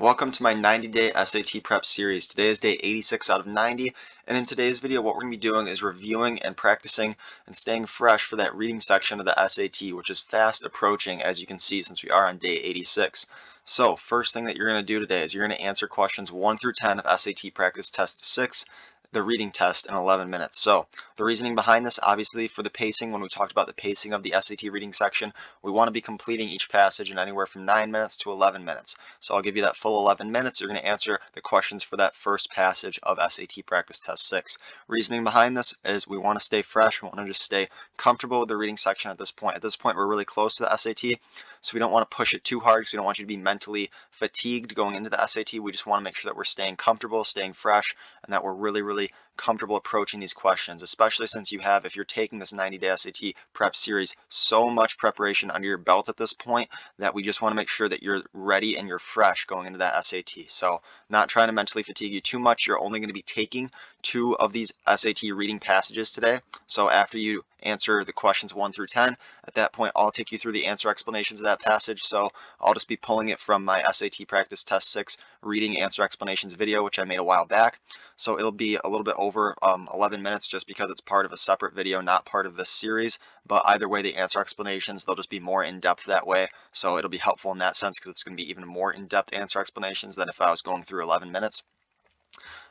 Welcome to my 90 day SAT prep series. Today is day 86 out of 90 and in today's video what we're going to be doing is reviewing and practicing and staying fresh for that reading section of the SAT which is fast approaching as you can see since we are on day 86. So first thing that you're going to do today is you're going to answer questions 1 through 10 of SAT practice test 6 the reading test in 11 minutes. So the reasoning behind this, obviously for the pacing, when we talked about the pacing of the SAT reading section, we want to be completing each passage in anywhere from 9 minutes to 11 minutes. So I'll give you that full 11 minutes. You're going to answer the questions for that first passage of SAT practice test 6. Reasoning behind this is we want to stay fresh. We want to just stay comfortable with the reading section at this point. At this point, we're really close to the SAT, so we don't want to push it too hard because we don't want you to be mentally fatigued going into the SAT. We just want to make sure that we're staying comfortable, staying fresh, and that we're really, really comfortable approaching these questions, especially since you have, if you're taking this 90-day SAT prep series, so much preparation under your belt at this point that we just want to make sure that you're ready and you're fresh going into that SAT. So not trying to mentally fatigue you too much. You're only going to be taking two of these SAT reading passages today. So after you answer the questions 1 through 10, at that point I'll take you through the answer explanations of that passage. So I'll just be pulling it from my SAT practice test 6 reading answer explanations video, which I made a while back. So it'll be a little bit over um, 11 minutes just because it's part of a separate video, not part of this series. But either way, the answer explanations, they'll just be more in-depth that way. So it'll be helpful in that sense because it's going to be even more in-depth answer explanations than if I was going through 11 minutes.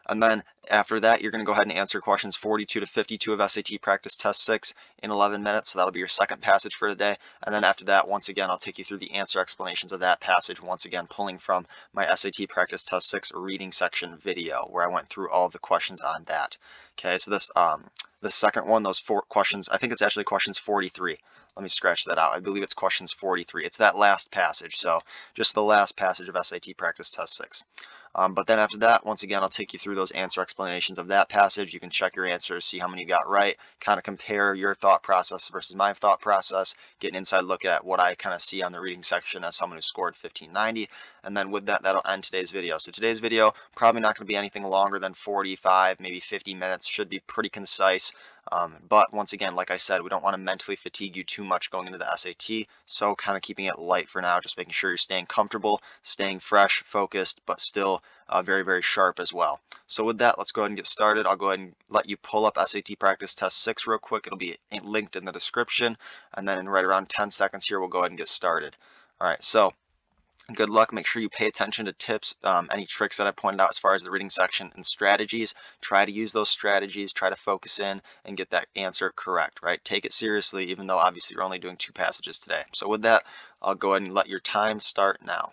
And then after that, you're going to go ahead and answer questions 42 to 52 of SAT practice test 6 in 11 minutes. So that'll be your second passage for the day. And then after that, once again, I'll take you through the answer explanations of that passage, once again, pulling from my SAT practice test 6 reading section video where I went through all of the questions on that. Okay, so this um, the second one, those four questions, I think it's actually questions 43. Let me scratch that out. I believe it's questions 43. It's that last passage. So just the last passage of SAT practice test 6. Um, but then after that, once again, I'll take you through those answer explanations of that passage. You can check your answers, see how many you got right, kind of compare your thought process versus my thought process, get an inside look at what I kind of see on the reading section as someone who scored 1590. And then with that, that'll end today's video. So today's video, probably not going to be anything longer than 45, maybe 50 minutes. Should be pretty concise. Um, but once again, like I said, we don't want to mentally fatigue you too much going into the SAT. So kind of keeping it light for now, just making sure you're staying comfortable, staying fresh, focused, but still uh, very, very sharp as well. So with that, let's go ahead and get started. I'll go ahead and let you pull up SAT practice test six real quick. It'll be linked in the description. And then in right around 10 seconds here, we'll go ahead and get started. All right, so good luck. Make sure you pay attention to tips, um, any tricks that I pointed out as far as the reading section and strategies. Try to use those strategies, try to focus in and get that answer correct, right? Take it seriously, even though obviously you're only doing two passages today. So with that, I'll go ahead and let your time start now.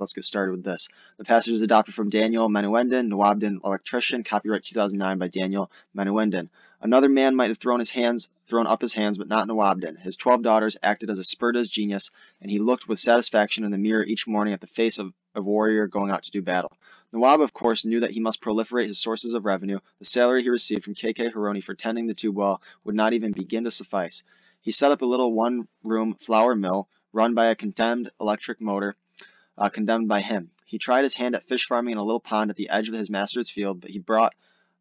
Let's get started with this. The passage is adopted from Daniyal Mueenuddin, Nawabdin Electrician, copyright 2009 by Daniyal Mueenuddin. Another man might have thrown his hands, thrown up his hands, but not Nawabdin. His twelve daughters acted as a spur to his genius, and he looked with satisfaction in the mirror each morning at the face of a warrior going out to do battle. Nawab, of course, knew that he must proliferate his sources of revenue. The salary he received from KK Harouni for tending the tube well would not even begin to suffice. He set up a little one-room flour mill run by a condemned electric motor, uh, condemned by him. He tried his hand at fish farming in a little pond at the edge of his master's field, but he brought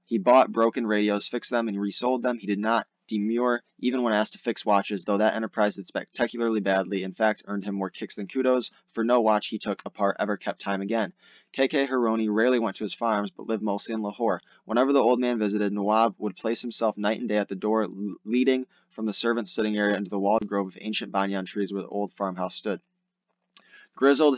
he bought broken radios, fixed them, and resold them. He did not demur even when asked to fix watches, though that enterprise did spectacularly badly, in fact earned him more kicks than kudos, for no watch he took apart ever kept time again. KK Harouni rarely went to his farms, but lived mostly in Lahore. Whenever the old man visited, Nawab would place himself night and day at the door leading from the servants' sitting area into the walled grove of ancient banyan trees where the old farmhouse stood. Grizzled,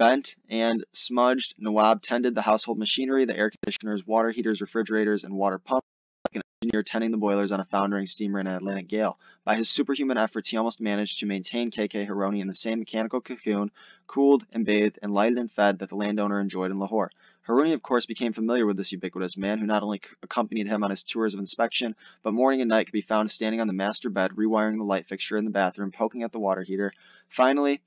bent and smudged, Nawab tended the household machinery, the air conditioners, water heaters, refrigerators, and water pumps like an engineer tending the boilers on a foundering steamer in an Atlantic gale. By his superhuman efforts, he almost managed to maintain KK Harouni in the same mechanical cocoon, cooled and bathed and lighted and fed that the landowner enjoyed in Lahore. Harouni, of course, became familiar with this ubiquitous man, who not only accompanied him on his tours of inspection, but morning and night could be found standing on the master bed, rewiring the light fixture in the bathroom, poking at the water heater. Finally,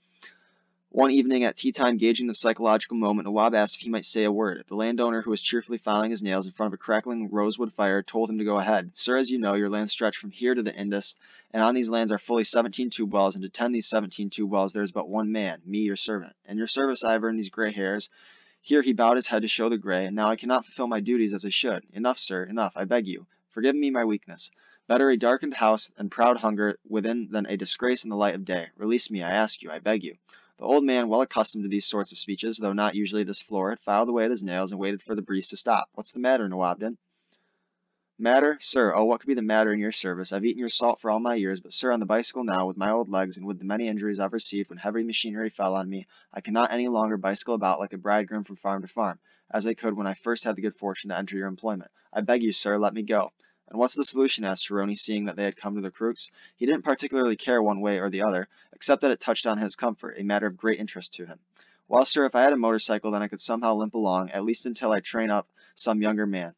one evening at tea time, gauging the psychological moment, Nawab asked if he might say a word. The landowner, who was cheerfully filing his nails in front of a crackling rosewood fire, told him to go ahead. Sir, as you know, your lands stretch from here to the Indus, and on these lands are fully 17 tube wells, and to tend these 17 tube wells there is but one man, me, your servant. In your service I have earned these gray hairs, here he bowed his head to show the gray, and now I cannot fulfill my duties as I should. Enough, sir, enough, I beg you. Forgive me my weakness. Better a darkened house and proud hunger within than a disgrace in the light of day. Release me, I ask you, I beg you. The old man, well accustomed to these sorts of speeches, though not usually this florid, filed away at his nails and waited for the breeze to stop. What's the matter, Nawabdin? Matter? Sir, oh, what could be the matter in your service? I've eaten your salt for all my years, but sir, on the bicycle now, with my old legs, and with the many injuries I've received when heavy machinery fell on me, I cannot any longer bicycle about like a bridegroom from farm to farm, as I could when I first had the good fortune to enter your employment. I beg you, sir, let me go. And what's the solution? asked Harouni, seeing that they had come to the crux. He didn't particularly care one way or the other, except that it touched on his comfort, a matter of great interest to him. Well, sir, if I had a motorcycle, then I could somehow limp along, at least until I train up some younger man.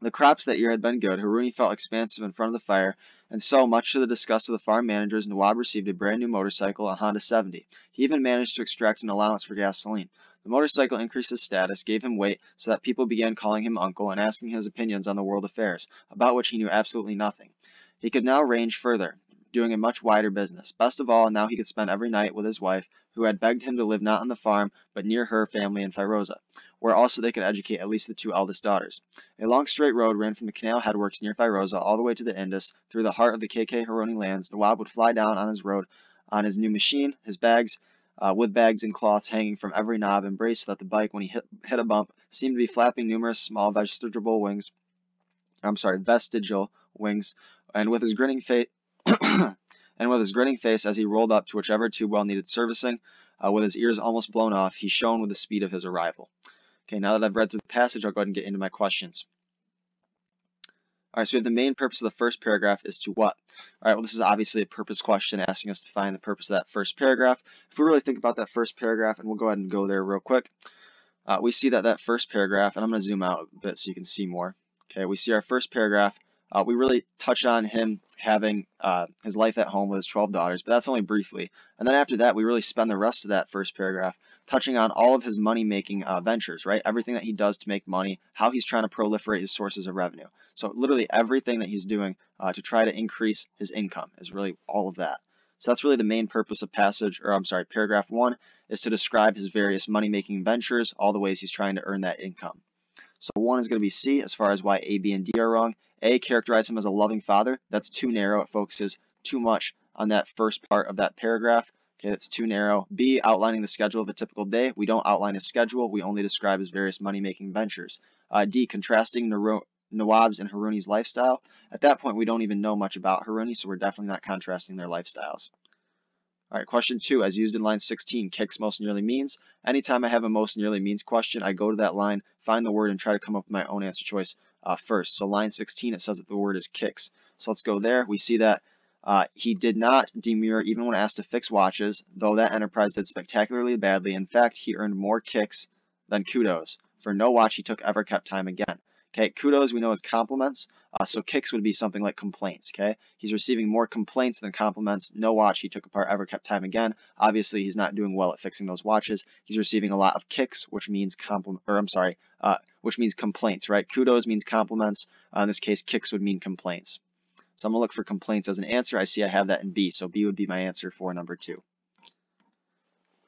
The crops that year had been good. Harouni felt expansive in front of the fire, and so, much to the disgust of the farm managers, Nawab received a brand new motorcycle, a Honda 70. He even managed to extract an allowance for gasoline. The motorcycle increased his status, gave him weight, so that people began calling him uncle and asking his opinions on the world affairs, about which he knew absolutely nothing. He could now range further, doing a much wider business. Best of all, now he could spend every night with his wife, who had begged him to live not on the farm, but near her family in Firoza where also they could educate at least the two eldest daughters. A long straight road ran from the canal headworks near Firoza all the way to the Indus, through the heart of the KK Harouni lands. Nawab would fly down on his road on his new machine, his bags, uh, with bags and cloths hanging from every knob and brace so that the bike, when he hit, hit a bump, seemed to be flapping numerous small vegetable wings. I'm sorry, vestigial wings, and with his grinning face, and with his grinning face as he rolled up to whichever tube well needed servicing, uh, with his ears almost blown off, he shone with the speed of his arrival. Okay, now that I've read through the passage, I'll go ahead and get into my questions. All right, so we have the main purpose of the first paragraph is to what? All right, well, this is obviously a purpose question asking us to find the purpose of that first paragraph. If we really think about that first paragraph, and we'll go ahead and go there real quick, uh, we see that that first paragraph, and I'm going to zoom out a bit so you can see more. Okay, we see our first paragraph. Uh, we really touch on him having uh, his life at home with his 12 daughters, but that's only briefly. And then after that, we really spend the rest of that first paragraph touching on all of his money-making uh, ventures, right? Everything that he does to make money, how he's trying to proliferate his sources of revenue. So literally everything that he's doing uh, to try to increase his income is really all of that. So that's really the main purpose of passage, or I'm sorry, paragraph one, is to describe his various money-making ventures, all the ways he's trying to earn that income. So one is going to be C as far as why A, B, and D are wrong. A, characterize him as a loving father. That's too narrow. It focuses too much on that first part of that paragraph. That's too narrow. B, outlining the schedule of a typical day. We don't outline a schedule. We only describe his various money-making ventures. Uh, D, contrasting Nawab's and Harouni's lifestyle. At that point, we don't even know much about Harouni, so we're definitely not contrasting their lifestyles. All right, question two, as used in line 16, kicks most nearly means. Anytime I have a most nearly means question, I go to that line, find the word, and try to come up with my own answer choice uh, first. So line 16, it says that the word is kicks. So let's go there. We see that Uh, he did not demur even when asked to fix watches, though that enterprise did spectacularly badly. In fact, he earned more kicks than kudos. For no watch he took ever kept time again. Okay, kudos we know as compliments, uh, so kicks would be something like complaints. Okay, he's receiving more complaints than compliments. No watch he took apart ever kept time again. Obviously, he's not doing well at fixing those watches. He's receiving a lot of kicks, which means compliment, or I'm sorry, uh, which means complaints, right? Kudos means compliments. Uh, in this case, kicks would mean complaints. So I'm gonna look for complaints as an answer. I see I have that in B, so B would be my answer for number two.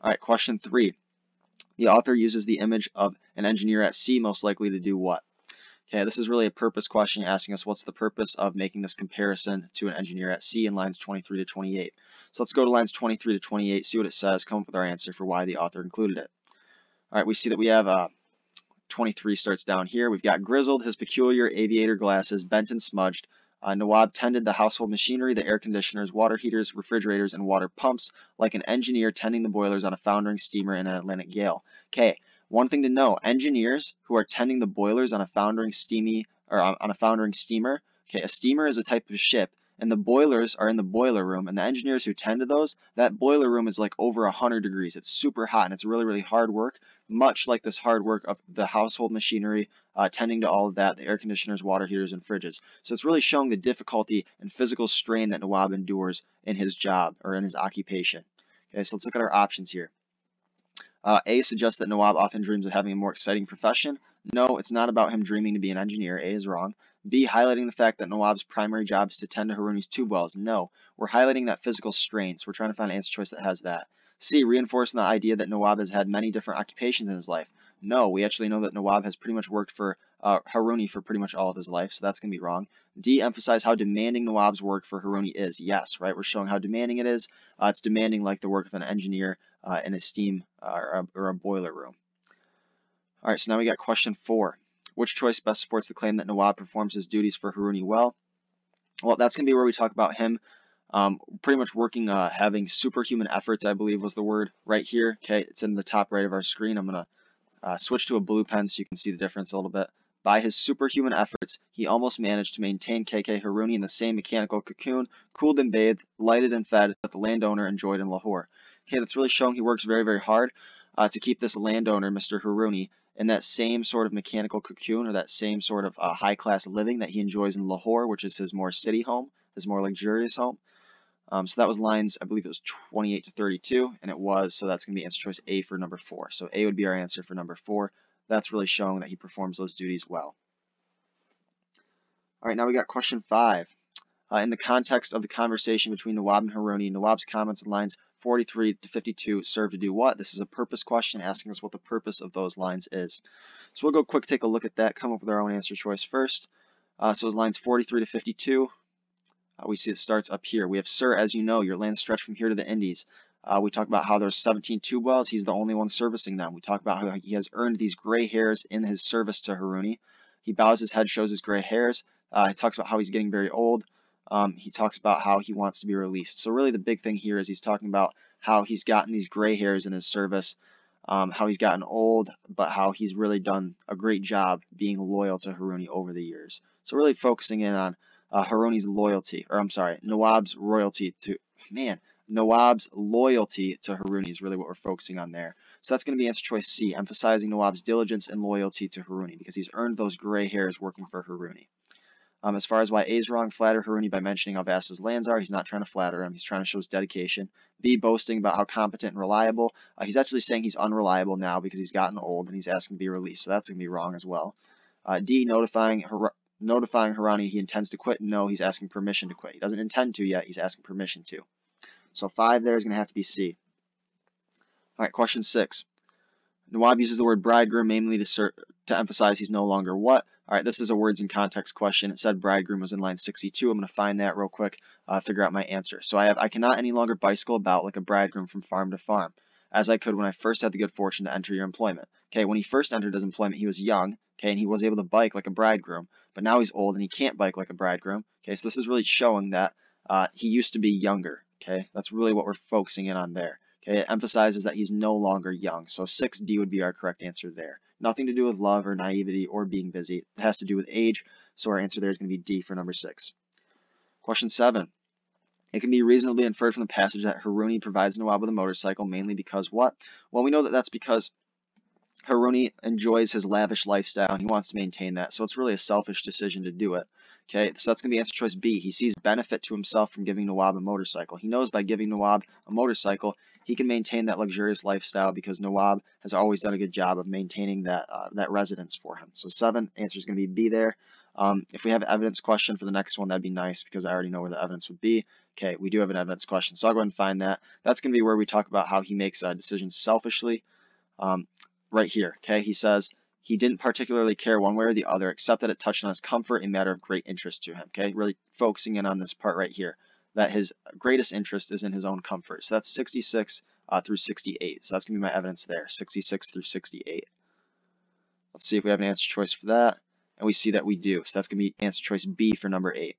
All right, question three. The author uses the image of an engineer at sea most likely to do what? Okay, this is really a purpose question asking us what's the purpose of making this comparison to an engineer at sea in lines 23 to 28. So let's go to lines 23 to 28, see what it says, come up with our answer for why the author included it. All right, we see that we have uh, 23 starts down here. We've got Grizzled, his peculiar aviator glasses, bent and smudged. Uh, Nawab tended the household machinery, the air conditioners, water heaters, refrigerators, and water pumps like an engineer tending the boilers on a foundering steamer in an Atlantic gale. Okay, one thing to know, engineers who are tending the boilers on a foundering steamy or on a foundering steamer, okay, a steamer is a type of ship and the boilers are in the boiler room and the engineers who tend to those, that boiler room is like over 100 degrees. It's super hot and it's really, really hard work, much like this hard work of the household machinery, uh, tending to all of that, the air conditioners, water heaters, and fridges. So it's really showing the difficulty and physical strain that Nawab endures in his job or in his occupation. Okay, so let's look at our options here. Uh, a suggests that Nawab often dreams of having a more exciting profession. No, it's not about him dreaming to be an engineer. A is wrong. B, highlighting the fact that Nawab's primary job is to tend to Harouni's tube wells. No, we're highlighting that physical strain, so we're trying to find an answer choice that has that. C, reinforcing the idea that Nawab has had many different occupations in his life. No, we actually know that Nawab has pretty much worked for uh, Harouni for pretty much all of his life, so that's going to be wrong. D, emphasize how demanding Nawab's work for Harouni is. Yes, right, we're showing how demanding it is. Uh, it's demanding like the work of an engineer uh, in a steam uh, or, a, or a boiler room. All right, so now we got question four. Which choice best supports the claim that Nawab performs his duties for Harouni well? Well, that's going to be where we talk about him um, pretty much working, uh, having superhuman efforts, I believe was the word right here. Okay, it's in the top right of our screen. I'm going to uh, switch to a blue pen so you can see the difference a little bit. By his superhuman efforts, he almost managed to maintain KK Harouni in the same mechanical cocoon, cooled and bathed, lighted and fed that the landowner enjoyed in Lahore. Okay, that's really showing he works very, very hard uh, to keep this landowner, Mr. Harouni, in that same sort of mechanical cocoon or that same sort of uh, high-class living that he enjoys in Lahore, which is his more city home, his more luxurious home. Um, so that was lines, I believe it was 28 to 32, and it was, so that's going to be answer choice A for number 4. So A would be our answer for number 4. That's really showing that he performs those duties well. All right, now we got question 5. Uh, in the context of the conversation between Nawab and Harouni, Nawab's comments in lines 43 to 52 serve to do what? This is a purpose question asking us what the purpose of those lines is. So we'll go quick take a look at that, come up with our own answer choice first. Uh, so as lines 43 to 52, uh, we see it starts up here. We have, Sir, as you know, your land stretched from here to the Indus. Uh, we talk about how there's 17 tube wells. He's the only one servicing them. We talk about how he has earned these gray hairs in his service to Harouni. He bows his head, shows his gray hairs. Uh, he talks about how he's getting very old um, he talks about how he wants to be released. So really the big thing here is he's talking about how he's gotten these gray hairs in his service, um, how he's gotten old, but how he's really done a great job being loyal to Harouni over the years. So really focusing in on uh, Harouni's loyalty, or I'm sorry, Nawab's royalty to, man, Nawab's loyalty to Harouni is really what we're focusing on there. So that's going to be answer choice C, emphasizing Nawab's diligence and loyalty to Harouni because he's earned those gray hairs working for Harouni. Um, as far as why A is wrong, flatter Harouni by mentioning how vast his lands are. He's not trying to flatter him. He's trying to show his dedication. B, boasting about how competent and reliable. Uh, he's actually saying he's unreliable now because he's gotten old and he's asking to be released. So that's going to be wrong as well. Uh, D, notifying Har notifying Harouni he intends to quit. No, he's asking permission to quit. He doesn't intend to yet. He's asking permission to. So 5 there is going to have to be C. All right, question 6. Nawab uses the word bridegroom mainly to, to emphasize he's no longer what? All right, this is a words in context question. It said bridegroom was in line 62. I'm going to find that real quick, uh, figure out my answer. So I have I cannot any longer bicycle about like a bridegroom from farm to farm, as I could when I first had the good fortune to enter your employment. Okay, when he first entered his employment, he was young, okay, and he was able to bike like a bridegroom, but now he's old and he can't bike like a bridegroom. Okay, so this is really showing that uh, he used to be younger. Okay, that's really what we're focusing in on there. Okay, it emphasizes that he's no longer young. So 6D would be our correct answer there. Nothing to do with love or naivety or being busy. It has to do with age. So our answer there is going to be D for number 6. Question 7. It can be reasonably inferred from the passage that Harouni provides Nawab with a motorcycle mainly because what? Well, we know that that's because Harouni enjoys his lavish lifestyle and he wants to maintain that. So it's really a selfish decision to do it. Okay, so that's going to be answer choice B. He sees benefit to himself from giving Nawab a motorcycle. He knows by giving Nawab a motorcycle, he can maintain that luxurious lifestyle because Nawab has always done a good job of maintaining that uh, that residence for him. So seven, answer is going to be B there. Um, if we have evidence question for the next one, that'd be nice because I already know where the evidence would be. Okay, we do have an evidence question, so I'll go ahead and find that. That's going to be where we talk about how he makes uh, decisions selfishly. Um, right here, okay, he says, he didn't particularly care one way or the other, except that it touched on his comfort, a matter of great interest to him. Okay, really focusing in on this part right here, that his greatest interest is in his own comfort. So that's 66 uh, through 68. So that's to be my evidence there, 66 through 68. Let's see if we have an answer choice for that. And we see that we do. So that's to be answer choice B for number 8.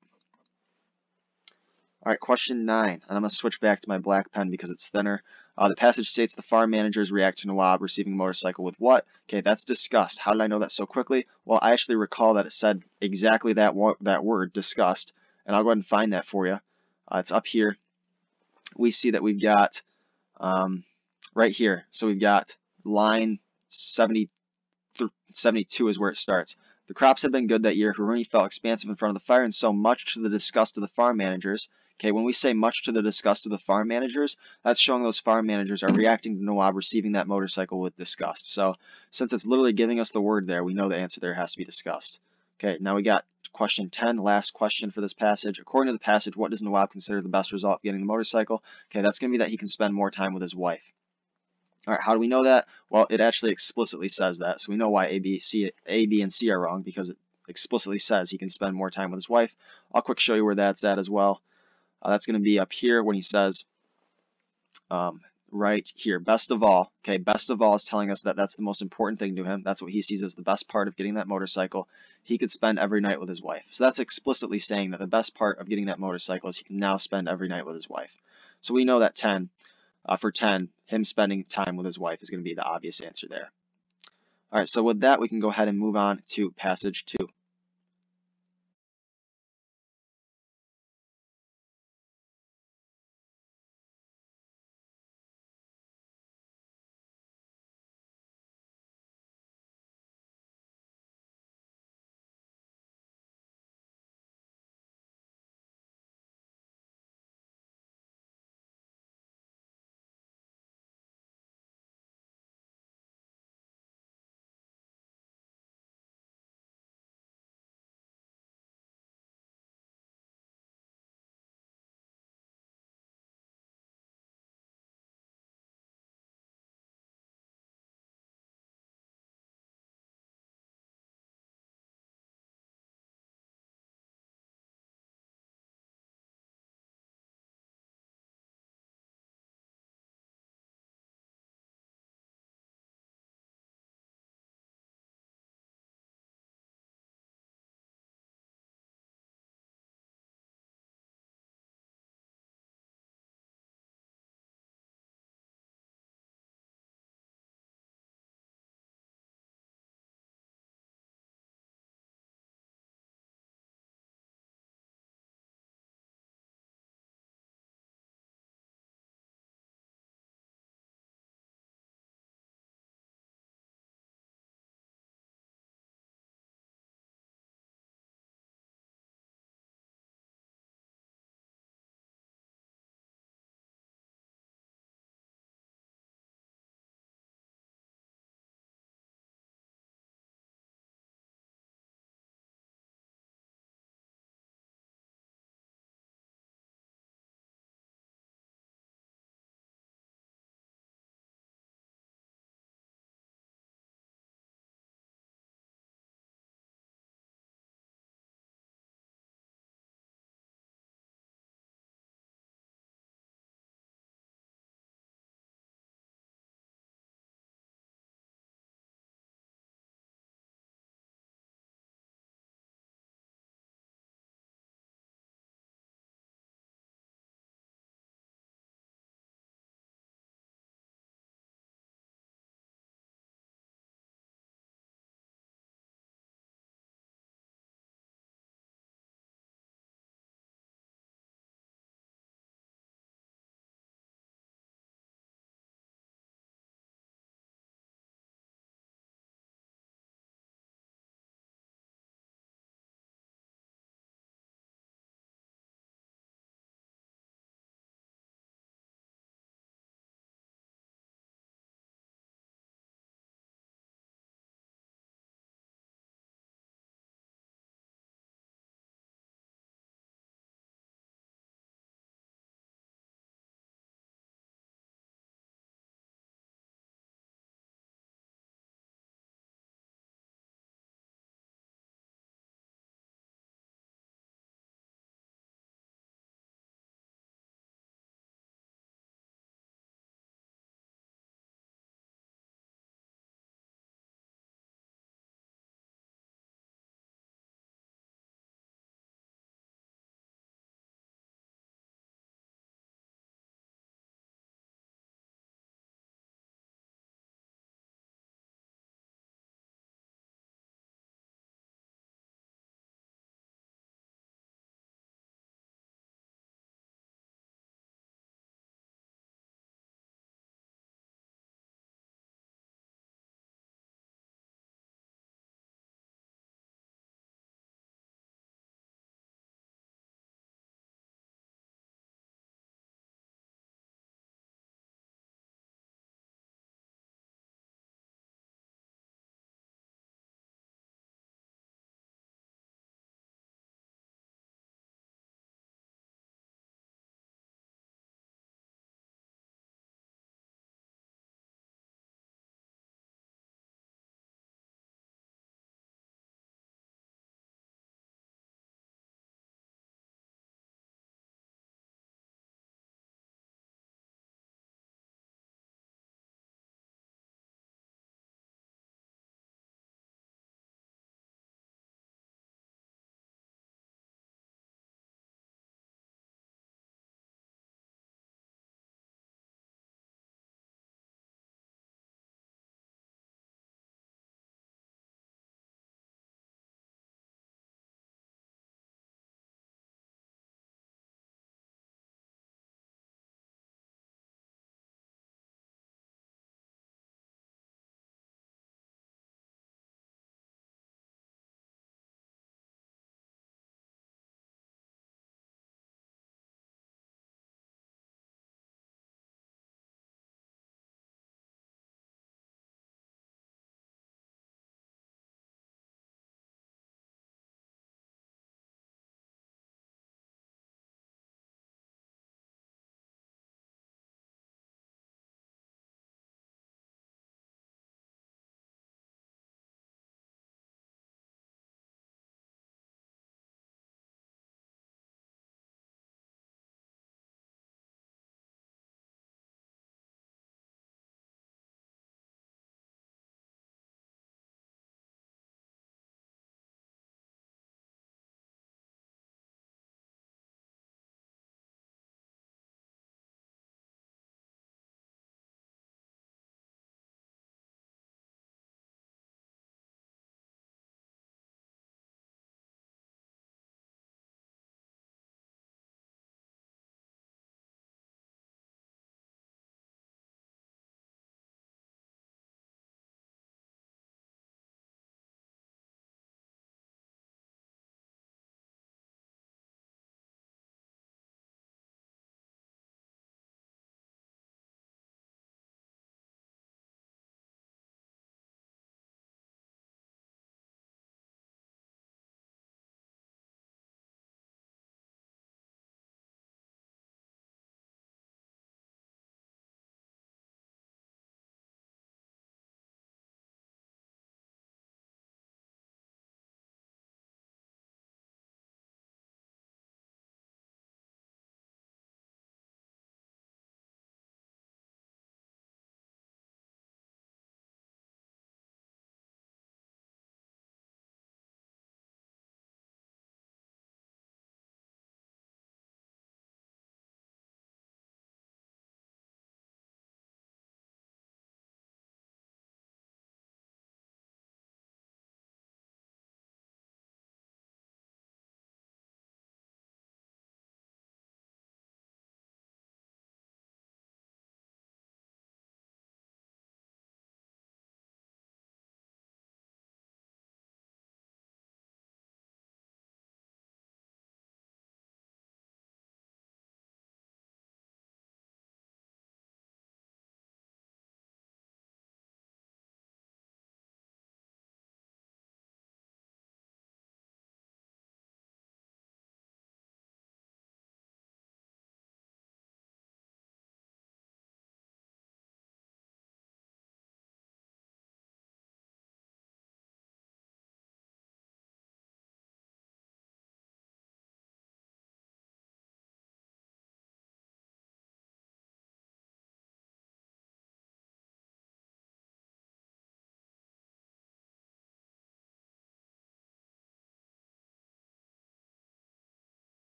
All right, question 9. And I'm to switch back to my black pen because it's thinner. Uh, the passage states the farm managers react to Nawab receiving a motorcycle with what? Okay, that's disgust. How did I know that so quickly? Well, I actually recall that it said exactly that that word, disgust, and I'll go ahead and find that for you. Uh, it's up here. We see that we've got um, right here. So we've got line 70 72 is where it starts. The crops had been good that year. Harouni felt expansive in front of the fire, and so much to the disgust of the farm managers, Okay, when we say much to the disgust of the farm managers, that's showing those farm managers are reacting to Nawab receiving that motorcycle with disgust. So since it's literally giving us the word there, we know the answer there has to be disgust. Okay, now we got question 10, last question for this passage. According to the passage, what does Nawab consider the best result of getting the motorcycle? Okay, that's going to be that he can spend more time with his wife. All right, how do we know that? Well, it actually explicitly says that, so we know why A, B, C, A, B, and C are wrong because it explicitly says he can spend more time with his wife. I'll quick show you where that's at as well. Uh, that's going to be up here when he says, um, right here, best of all. Okay, best of all is telling us that that's the most important thing to him. That's what he sees as the best part of getting that motorcycle. He could spend every night with his wife. So that's explicitly saying that the best part of getting that motorcycle is he can now spend every night with his wife. So we know that 10, uh, for 10, him spending time with his wife is going to be the obvious answer there. All right, so with that, we can go ahead and move on to passage 2.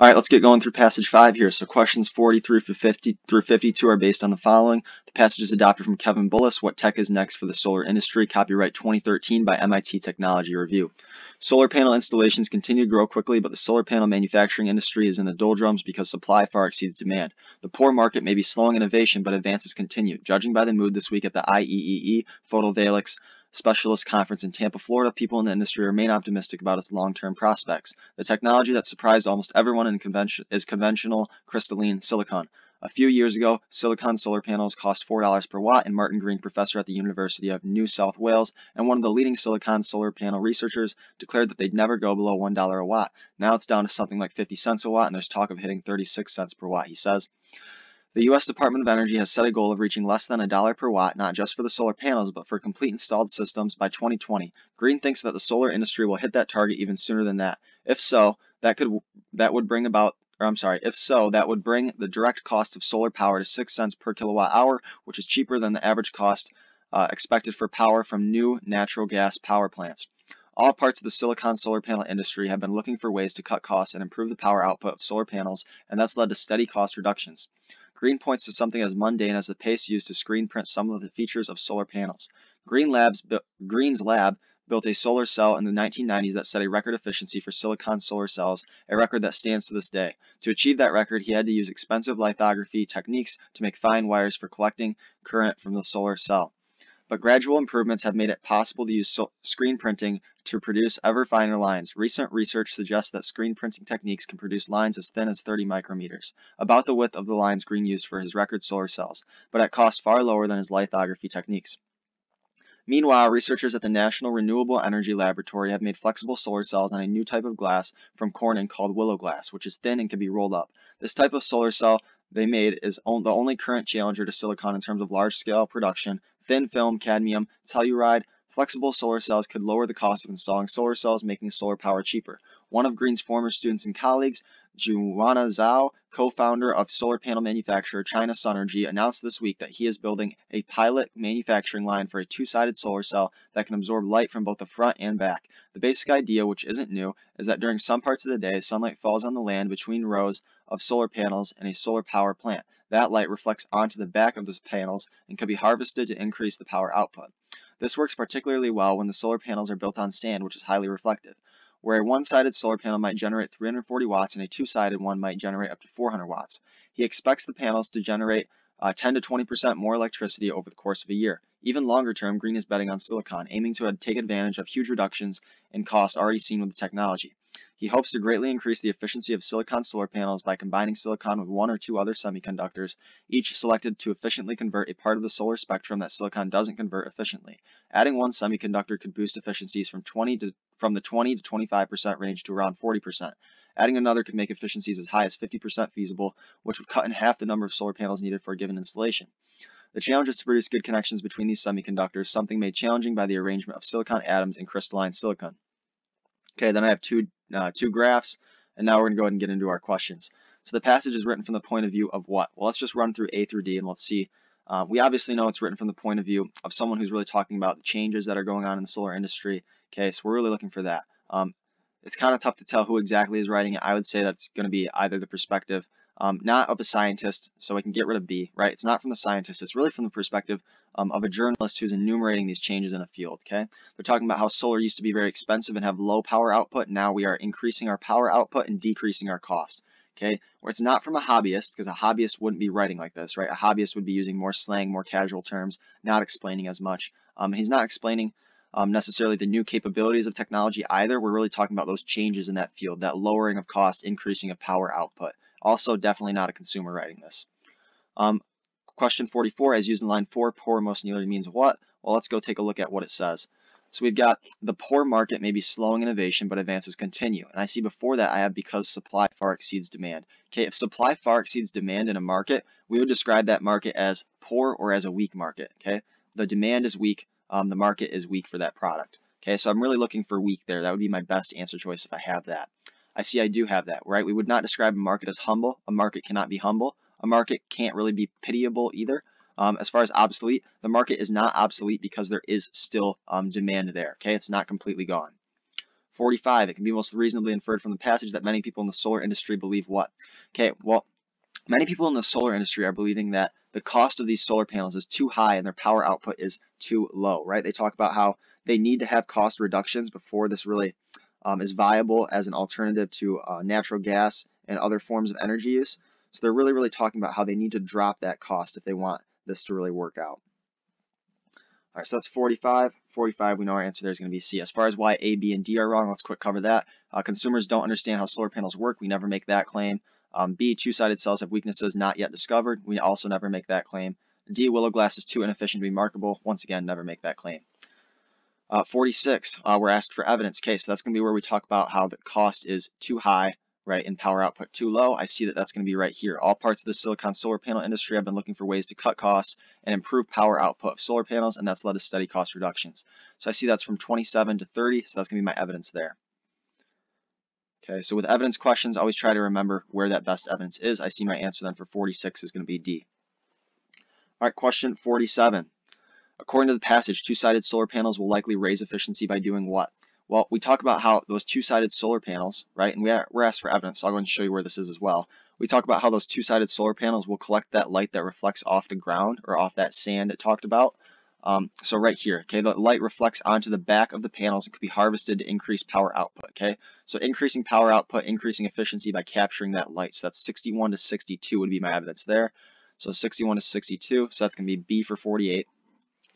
All right, let's get going through passage 5 here. So questions 40 through 50 through 52 are based on the following. The passage is adopted from Kevin Bullis, What Tech is Next for the Solar Industry, copyright 2013 by MIT Technology Review. Solar panel installations continue to grow quickly, but the solar panel manufacturing industry is in the doldrums because supply far exceeds demand. The poor market may be slowing innovation, but advances continue. Judging by the mood this week at the IEEE Photovoltaics Specialist Conference in Tampa, Florida, people in the industry remain optimistic about its long-term prospects. The technology that surprised almost everyone in convention is conventional crystalline silicon. A few years ago, silicon solar panels cost $4 per watt, and Martin Green, professor at the University of New South Wales and one of the leading silicon solar panel researchers, declared that they'd never go below $1 a watt. Now it's down to something like 50 cents a watt, and there's talk of hitting 36 cents per watt, he says. The U.S. Department of Energy has set a goal of reaching less than a dollar per watt, not just for the solar panels, but for complete installed systems by 2020. Green thinks that the solar industry will hit that target even sooner than that. If so, that could that would bring about or I'm sorry, if so, that would bring the direct cost of solar power to 6 cents per kilowatt hour, which is cheaper than the average cost uh, expected for power from new natural gas power plants. All parts of the silicon solar panel industry have been looking for ways to cut costs and improve the power output of solar panels, and that's led to steady cost reductions. Green points to something as mundane as the paste used to screen print some of the features of solar panels. Green Labs, Green's lab built a solar cell in the 1990s that set a record efficiency for silicon solar cells, a record that stands to this day. To achieve that record, he had to use expensive lithography techniques to make fine wires for collecting current from the solar cell but gradual improvements have made it possible to use so screen printing to produce ever finer lines. Recent research suggests that screen printing techniques can produce lines as thin as 30 micrometers, about the width of the lines Green used for his record solar cells, but at costs far lower than his lithography techniques. Meanwhile, researchers at the National Renewable Energy Laboratory have made flexible solar cells on a new type of glass from Corning called willow glass, which is thin and can be rolled up. This type of solar cell they made is the only current challenger to silicon in terms of large-scale production, thin film, cadmium, telluride, flexible solar cells could lower the cost of installing solar cells, making solar power cheaper. One of Green's former students and colleagues, Jianhua Zhao, co-founder of solar panel manufacturer China Sunergy, announced this week that he is building a pilot manufacturing line for a two-sided solar cell that can absorb light from both the front and back. The basic idea, which isn't new, is that during some parts of the day, sunlight falls on the land between rows of solar panels in a solar power plant. That light reflects onto the back of the panels and can be harvested to increase the power output. This works particularly well when the solar panels are built on sand, which is highly reflective. Where a one-sided solar panel might generate 340 watts and a two-sided one might generate up to 400 watts. He expects the panels to generate uh, 10 to 20% more electricity over the course of a year. Even longer term, Green is betting on silicon, aiming to take advantage of huge reductions in cost already seen with the technology. He hopes to greatly increase the efficiency of silicon solar panels by combining silicon with one or two other semiconductors, each selected to efficiently convert a part of the solar spectrum that silicon doesn't convert efficiently. Adding one semiconductor could boost efficiencies from 20 to from the 20 to 25% range to around 40%. Adding another could make efficiencies as high as 50% feasible, which would cut in half the number of solar panels needed for a given installation. The challenge is to produce good connections between these semiconductors, something made challenging by the arrangement of silicon atoms in crystalline silicon. Okay, then I have two, uh, two graphs, and now we're going to go ahead and get into our questions. So the passage is written from the point of view of what? Well, let's just run through A through D and let's see. Uh, we obviously know it's written from the point of view of someone who's really talking about the changes that are going on in the solar industry. Okay, so we're really looking for that. Um, it's kind of tough to tell who exactly is writing it. I would say that's going to be either the perspective um, not of a scientist, so we can get rid of B, right? It's not from the scientist. It's really from the perspective um, of a journalist who's enumerating these changes in a field, okay? They're talking about how solar used to be very expensive and have low power output. Now we are increasing our power output and decreasing our cost, okay? Where it's not from a hobbyist, because a hobbyist wouldn't be writing like this, right? A hobbyist would be using more slang, more casual terms, not explaining as much. Um, he's not explaining um, necessarily the new capabilities of technology either. We're really talking about those changes in that field, that lowering of cost, increasing of power output. Also, definitely not a consumer writing this. Um, question 44, as used in line 4, poor most nearly means what? Well, let's go take a look at what it says. So we've got the poor market may be slowing innovation, but advances continue. And I see before that I have because supply far exceeds demand. Okay, if supply far exceeds demand in a market, we would describe that market as poor or as a weak market. Okay, the demand is weak, um, the market is weak for that product. Okay, so I'm really looking for weak there. That would be my best answer choice if I have that. I see I do have that, right? We would not describe a market as humble. A market cannot be humble. A market can't really be pitiable either. Um, as far as obsolete, the market is not obsolete because there is still um, demand there, okay? It's not completely gone. 45, it can be most reasonably inferred from the passage that many people in the solar industry believe what? Okay, well, many people in the solar industry are believing that the cost of these solar panels is too high and their power output is too low, right? They talk about how they need to have cost reductions before this really um, is viable as an alternative to uh, natural gas and other forms of energy use. So they're really, really talking about how they need to drop that cost if they want this to really work out. All right, so that's 45. 45, we know our answer there is going to be C. As far as why A, B, and D are wrong, let's quick cover that. Uh, consumers don't understand how solar panels work. We never make that claim. Um, B, two-sided cells have weaknesses not yet discovered. We also never make that claim. D, willow glass is too inefficient to be marketable. Once again, never make that claim. Uh, 46, uh, we're asked for evidence. Okay, so that's going to be where we talk about how the cost is too high, right, and power output too low. I see that that's going to be right here. All parts of the silicon solar panel industry have been looking for ways to cut costs and improve power output of solar panels, and that's led to steady cost reductions. So I see that's from 27 to 30, so that's going to be my evidence there. Okay, so with evidence questions, always try to remember where that best evidence is. I see my answer then for 46 is going to be D. All right, question 47. According to the passage, two-sided solar panels will likely raise efficiency by doing what? Well, we talk about how those two-sided solar panels, right, and we are, we're asked for evidence, so I'll go and show you where this is as well. We talk about how those two-sided solar panels will collect that light that reflects off the ground or off that sand it talked about. Um, so right here, okay, the light reflects onto the back of the panels and could be harvested to increase power output, okay? So increasing power output, increasing efficiency by capturing that light. So that's 61 to 62 would be my evidence there. So 61 to 62, so that's going to be B for 48.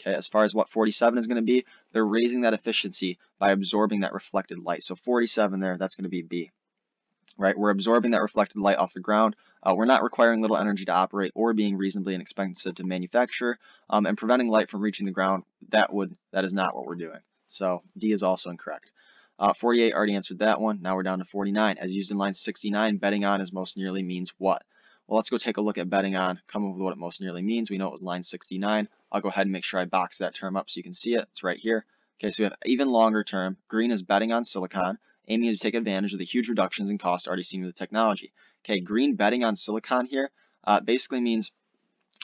Okay, as far as what 47 is going to be, they're raising that efficiency by absorbing that reflected light. So 47 there, that's going to be B. Right, we're absorbing that reflected light off the ground. Uh, we're not requiring little energy to operate or being reasonably inexpensive to manufacture, um, and preventing light from reaching the ground. That would that is not what we're doing. So D is also incorrect. Uh, 48 already answered that one. Now we're down to 49. As used in line 69, betting on is most nearly means what? Well, let's go take a look at betting on, come up with what it most nearly means. We know it was line 69. I'll go ahead and make sure I box that term up so you can see it. It's right here. Okay, so we have even longer term. Green is betting on silicon, aiming to take advantage of the huge reductions in cost already seen with the technology. Okay, green betting on silicon here uh, basically means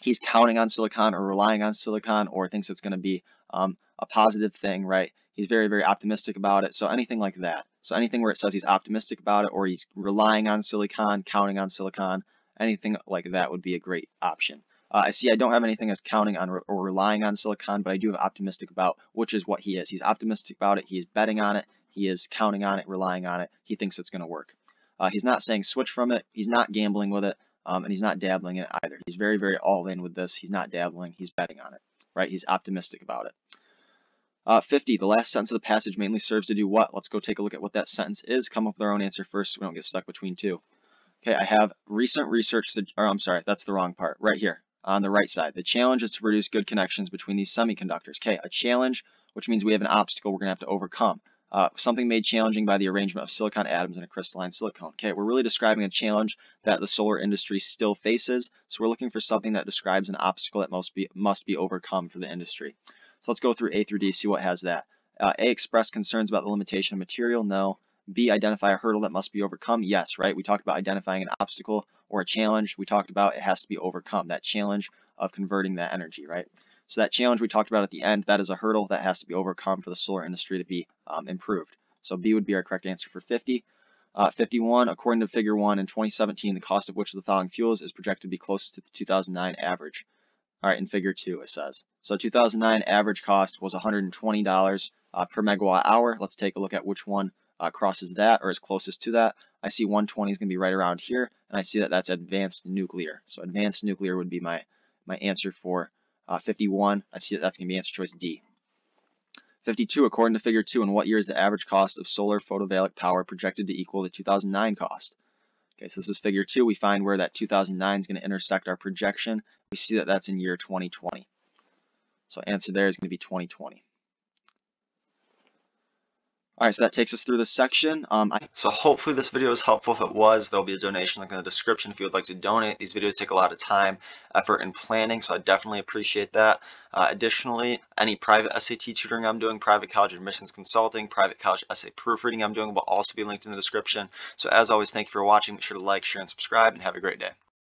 he's counting on silicon or relying on silicon or thinks it's going to be um, a positive thing, right? He's very, very optimistic about it. So anything like that. So anything where it says he's optimistic about it or he's relying on silicon, counting on silicon, anything like that would be a great option. Uh, I see I don't have anything as counting on or relying on silicon, but I do have optimistic about, which is what he is. He's optimistic about it. He's betting on it. He is counting on it, relying on it. He thinks it's going to work. Uh, he's not saying switch from it. He's not gambling with it, um, and he's not dabbling in it either. He's very, very all in with this. He's not dabbling. He's betting on it, right? He's optimistic about it. Uh, 50, the last sentence of the passage mainly serves to do what? Let's go take a look at what that sentence is. Come up with our own answer first so we don't get stuck between two. Okay, I have recent research, or I'm sorry, that's the wrong part, right here on the right side. The challenge is to produce good connections between these semiconductors. Okay, a challenge, which means we have an obstacle we're going to have to overcome. Uh, something made challenging by the arrangement of silicon atoms in a crystalline silicon. Okay, we're really describing a challenge that the solar industry still faces. So we're looking for something that describes an obstacle that must be must be overcome for the industry. So let's go through A through D, see what has that. Uh, a, expressed concerns about the limitation of material. No. B, identify a hurdle that must be overcome. Yes, right? We talked about identifying an obstacle or a challenge. We talked about it has to be overcome, that challenge of converting that energy, right? So that challenge we talked about at the end, that is a hurdle that has to be overcome for the solar industry to be um, improved. So B would be our correct answer for 50. Uh, 51, according to figure 1, in 2017, the cost of which of the following fuels is projected to be closest to the 2009 average. All right, in figure 2 it says. So 2009 average cost was $120 uh, per megawatt hour. Let's take a look at which one uh, crosses that or is closest to that. I see 120 is going to be right around here, and I see that that's advanced nuclear. So advanced nuclear would be my, my answer for uh, 51. I see that that's going to be answer choice D. 52, according to figure 2, in what year is the average cost of solar photovoltaic power projected to equal the 2009 cost? Okay, so this is figure 2. We find where that 2009 is going to intersect our projection. We see that that's in year 2020. So answer there is going to be 2020. Alright, so that takes us through this section. Um, I so hopefully this video was helpful. If it was, there'll be a donation link in the description if you would like to donate. These videos take a lot of time, effort, and planning, so I definitely appreciate that. Uh, additionally, any private SAT tutoring I'm doing, private college admissions consulting, private college essay proofreading I'm doing will also be linked in the description. So as always, thank you for watching. Make sure to like, share, and subscribe, and have a great day.